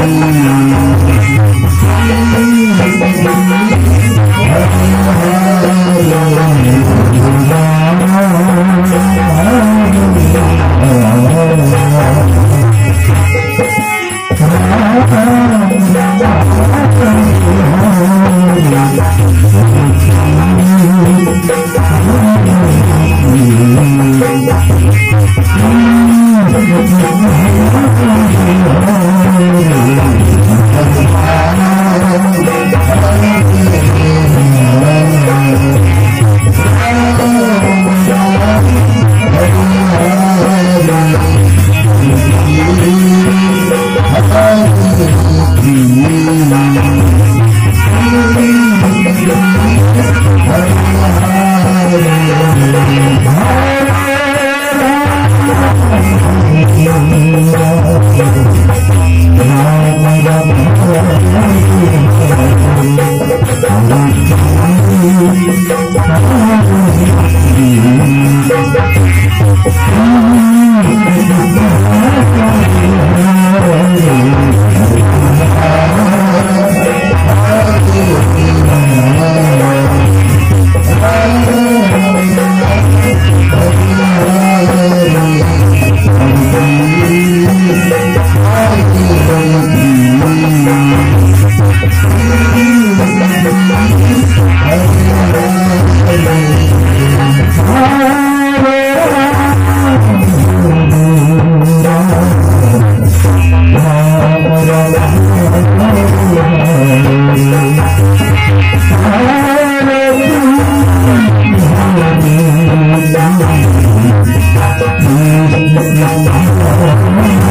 Mm. Thank you. Thank you.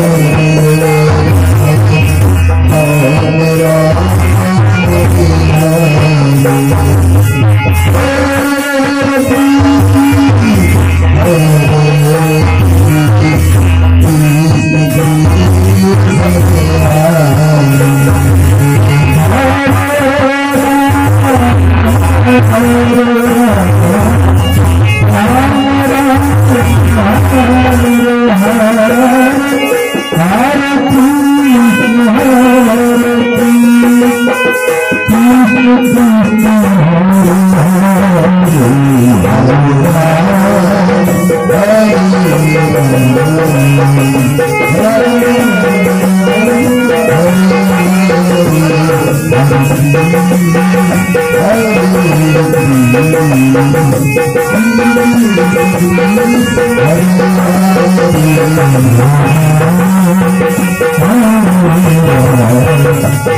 Oh, آ آ